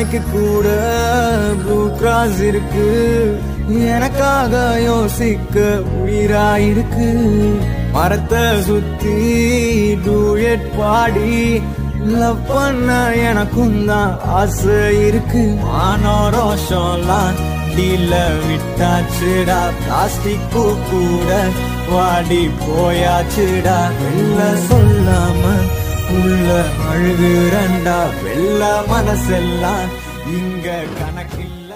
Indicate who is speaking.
Speaker 1: இளமைக்கு கூட blue cross இருக்கு. எனக்காக யோசிக்க உயிராயிருக்கு. மரத்தை சுத்தி டூயட் பாடி லவ் பண்ண எனக்கும் தான் ஆசை இருக்கு. மானோ ரோஷம்லாம் டீல விட்டாச்சுடா. பிளாஸ்டிக் கூட வாடி போயாச்சுடா. வெள்ள சொல்லாம அழுகுறண்டா வெள்ள மனசெல்லாம் இங்க கணக்கில்